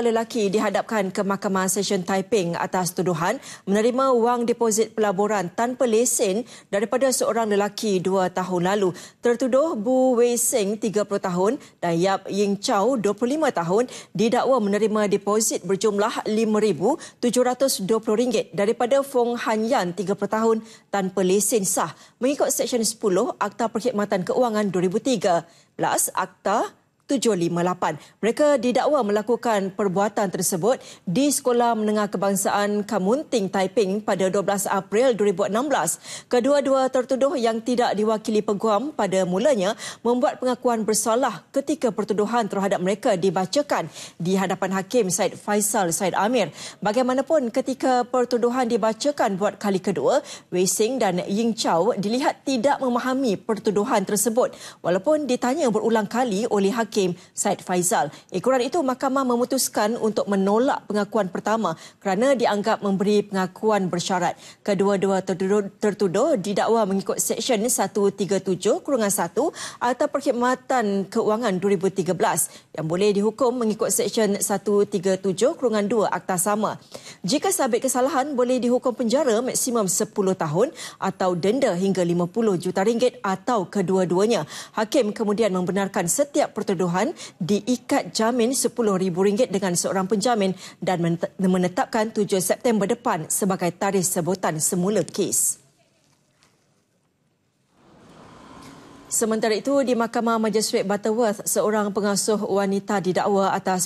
lelaki dihadapkan ke Mahkamah Session Taiping atas tuduhan menerima wang deposit pelaburan tanpa lesen daripada seorang lelaki dua tahun lalu. Tertuduh Bu Wei Seng, 30 tahun dan Yap Ying Chow, 25 tahun didakwa menerima deposit berjumlah RM5,720 daripada Fong Han Yan, 30 tahun tanpa lesen sah mengikut Seksyen 10 Akta Perkhidmatan Keuangan 2013 Akta 758. Mereka didakwa melakukan perbuatan tersebut di Sekolah Menengah Kebangsaan Kamunting Taiping pada 12 April 2016. Kedua-dua tertuduh yang tidak diwakili peguam pada mulanya membuat pengakuan bersalah ketika pertuduhan terhadap mereka dibacakan di hadapan Hakim Said Faisal Said Amir. Bagaimanapun ketika pertuduhan dibacakan buat kali kedua, Wei Sing dan Ying Chow dilihat tidak memahami pertuduhan tersebut walaupun ditanya berulang kali oleh Hakim Hakim Said Faizal. Ekoran itu mahkamah memutuskan untuk menolak pengakuan pertama kerana dianggap memberi pengakuan bersyarat. Kedua-dua tertuduh, didakwa mengikut Seksyen 137 kurungan 1 atau Perkhidmatan Keuangan 2013 yang boleh dihukum mengikut Seksyen 137 kurungan 2 Akta Sama. Jika sabit kesalahan boleh dihukum penjara maksimum 10 tahun atau denda hingga 50 juta ringgit atau kedua-duanya. Hakim kemudian membenarkan setiap pertuduhan tuduhan diikat jamin RM10,000 dengan seorang penjamin dan menetapkan 7 September depan sebagai tarikh sebutan semula kes. Sementara itu, di Mahkamah Majistret Butterworth, seorang pengasuh wanita didakwa atas